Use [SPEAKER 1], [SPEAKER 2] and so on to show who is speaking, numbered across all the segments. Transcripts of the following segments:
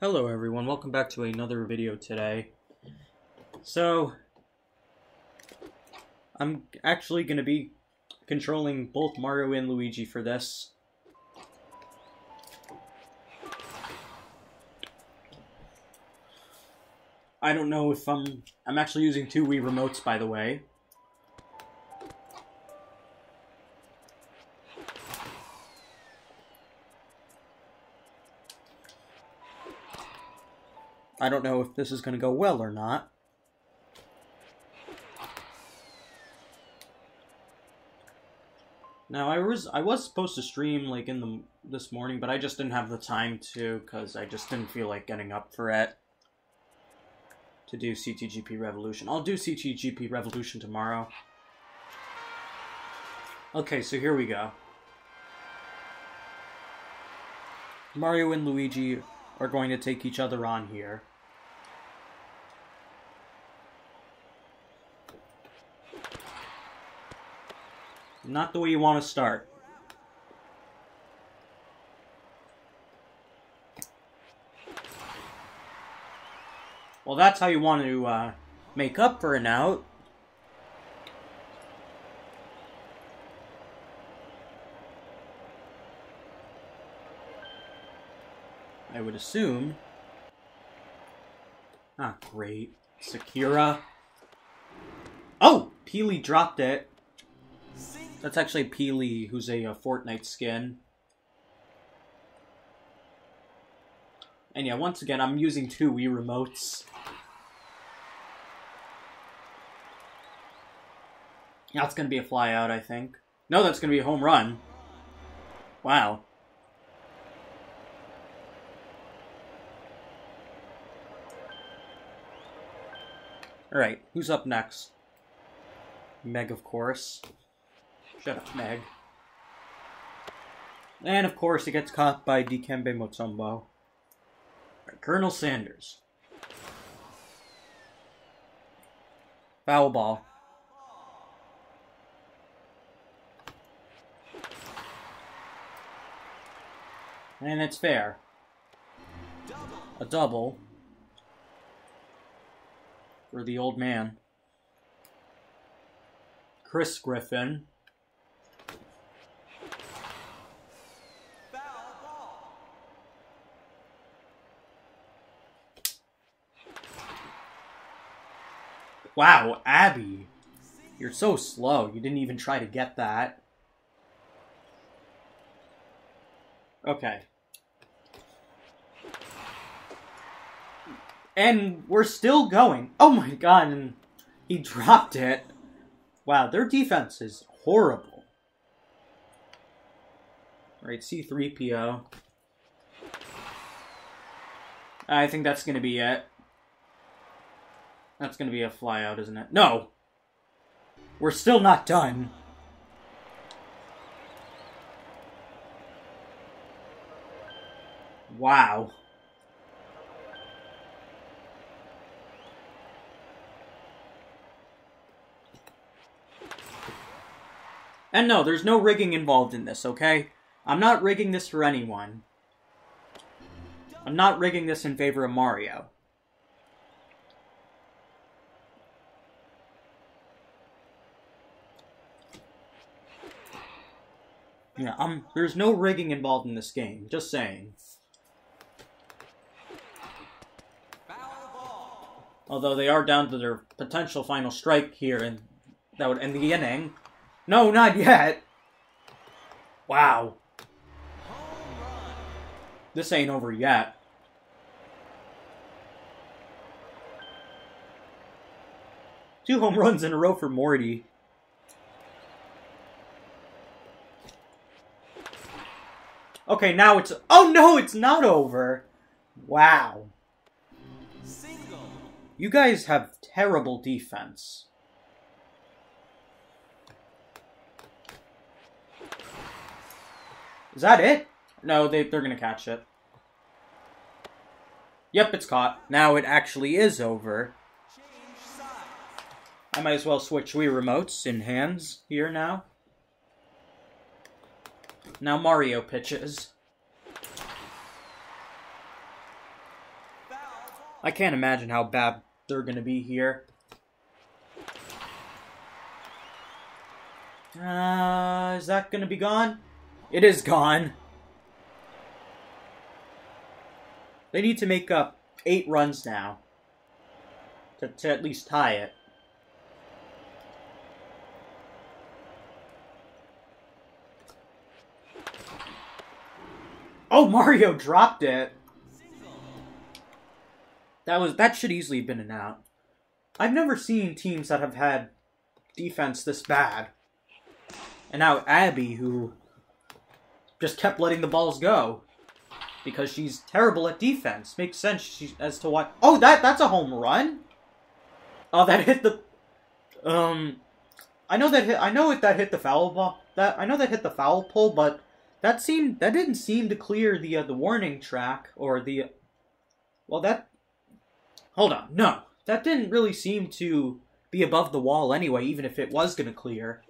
[SPEAKER 1] Hello everyone, welcome back to another video today. So, I'm actually going to be controlling both Mario and Luigi for this. I don't know if I'm... I'm actually using two Wii remotes, by the way. I don't know if this is going to go well or not. Now I was I was supposed to stream like in the this morning, but I just didn't have the time to because I just didn't feel like getting up for it to do CTGP Revolution. I'll do CTGP Revolution tomorrow. Okay, so here we go. Mario and Luigi are going to take each other on here. Not the way you want to start. Well, that's how you want to uh, make up for an out. I would assume. Ah, great. Sakura. Oh! Peely dropped it. That's actually Peely, who's a, a Fortnite skin. And yeah, once again, I'm using two Wii remotes. That's gonna be a flyout, I think. No, that's gonna be a home run. Wow. Alright, who's up next? Meg, of course. Shut up, Meg. And of course, he gets caught by Dikembe Mutombo. Colonel Sanders. Foul ball. And it's fair. A double for the old man. Chris Griffin. Wow, Abby. You're so slow. You didn't even try to get that. Okay. And we're still going. Oh my god, and he dropped it. Wow, their defense is horrible. Alright, C3PO. I think that's going to be it. That's to be a flyout, isn't it? No! We're still not done. Wow. And no, there's no rigging involved in this, okay? I'm not rigging this for anyone. I'm not rigging this in favor of Mario. Yeah, um, there's no rigging involved in this game. Just saying. Although they are down to their potential final strike here, and that would end the inning. No, not yet. Wow. This ain't over yet. Two home runs in a row for Morty. Okay, now it's... Oh, no, it's not over. Wow. You guys have terrible defense. Is that it? No, they, they're going to catch it. Yep, it's caught. Now it actually is over. I might as well switch Wii remotes in hands here now. Now Mario pitches. I can't imagine how bad they're going to be here. Uh, is that going to be gone? It is gone. They need to make up eight runs now to, to at least tie it. Oh, Mario dropped it. That was that should easily have been an out. I've never seen teams that have had defense this bad. And now Abby, who just kept letting the balls go because she's terrible at defense. Makes sense as to why. Oh, that that's a home run. Oh, that hit the. Um, I know that hit. I know it that hit the foul ball. That I know that hit the foul pole, but that seemed that didn't seem to clear the uh, the warning track or the. Well, that. Hold on, no, that didn't really seem to be above the wall anyway. Even if it was gonna clear.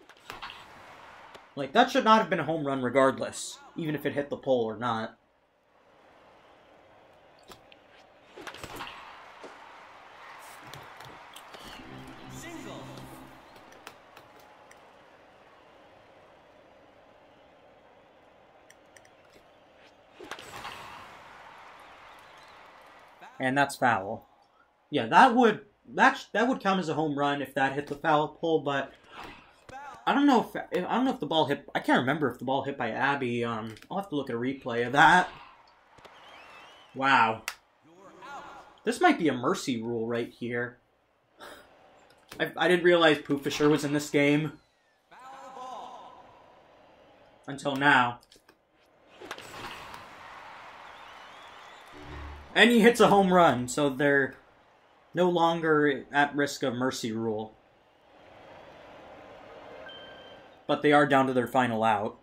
[SPEAKER 1] Like that should not have been a home run, regardless, even if it hit the pole or not. And that's foul. Yeah, that would that that would count as a home run if that hit the foul pole, but I don't know if I don't know if the ball hit. I can't remember if the ball hit by Abby. Um, I'll have to look at a replay of that. Wow, this might be a mercy rule right here. I, I didn't realize Poofesure was in this game until now. And he hits a home run, so they're no longer at risk of mercy rule. But they are down to their final out.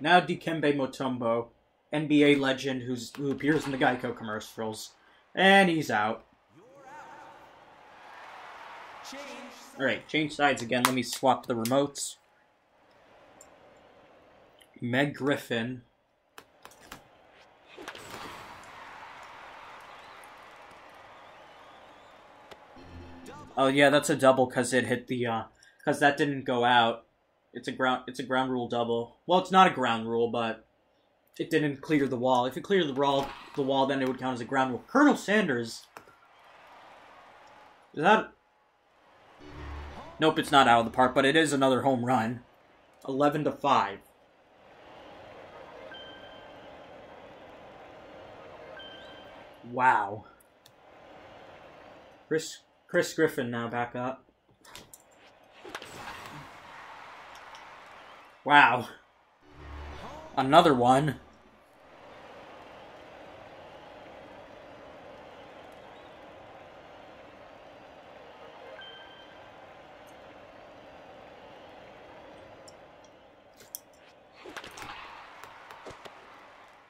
[SPEAKER 1] Now Dikembe Mutombo, NBA legend who's, who appears in the Geico commercials. And he's out. Alright, change sides again. Let me swap the remotes. Meg Griffin Oh yeah, that's a double because it hit the uh because that didn't go out. It's a ground it's a ground rule double. Well, it's not a ground rule, but it didn't clear the wall. If it cleared the wall, the wall, then it would count as a ground rule. Colonel Sanders. Is that? Nope, it's not out of the park, but it is another home run. Eleven to five. Wow. Chris Chris Griffin now back up. Wow. Another one.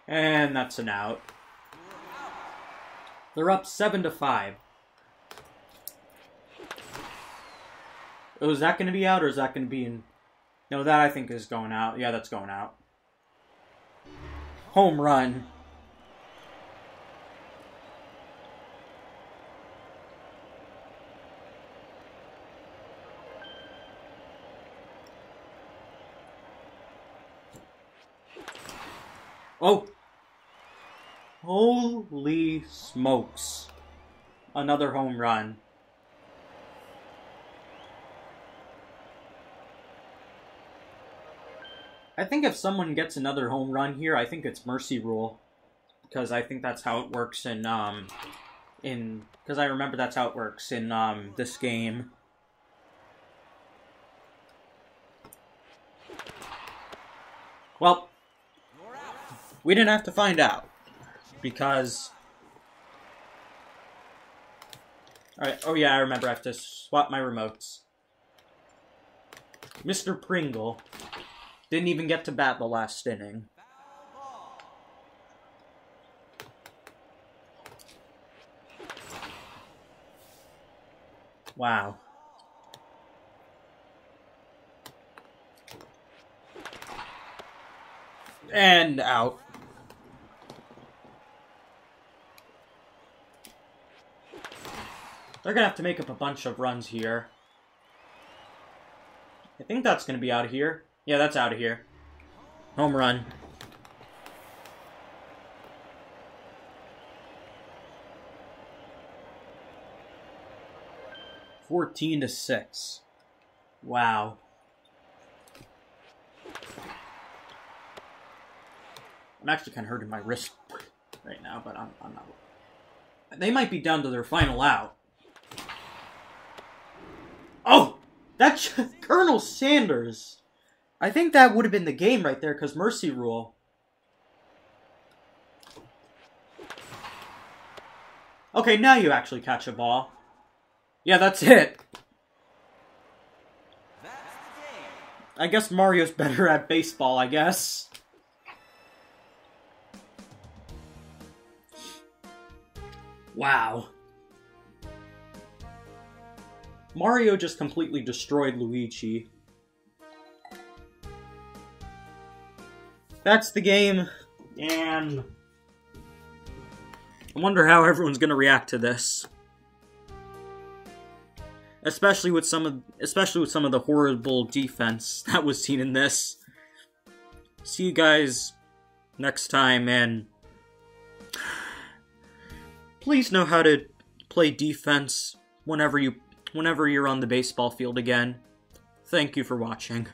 [SPEAKER 1] And that's an out. They're up 7 to 5. Oh, is that going to be out or is that going to be in? No, that I think is going out. Yeah, that's going out. Home run. Oh! Holy smokes. Another home run. I think if someone gets another home run here, I think it's mercy rule, because I think that's how it works in um, in because I remember that's how it works in um this game. Well, we didn't have to find out because. Alright, oh yeah, I remember I have to swap my remotes. Mr. Pringle. Didn't even get to bat the last inning. Wow. And out. They're gonna have to make up a bunch of runs here. I think that's gonna be out of here. Yeah, that's out of here. Home run. Fourteen to six. Wow. I'm actually kind of hurting my wrist right now, but I'm, I'm not. They might be down to their final out. Oh! That's Colonel Sanders! I think that would have been the game right there, because mercy rule. Okay, now you actually catch a ball. Yeah, that's it. I guess Mario's better at baseball, I guess. Wow. Mario just completely destroyed Luigi. That's the game, and I wonder how everyone's gonna react to this. Especially with some of especially with some of the horrible defense that was seen in this. See you guys next time and please know how to play defense whenever you whenever you're on the baseball field again. Thank you for watching.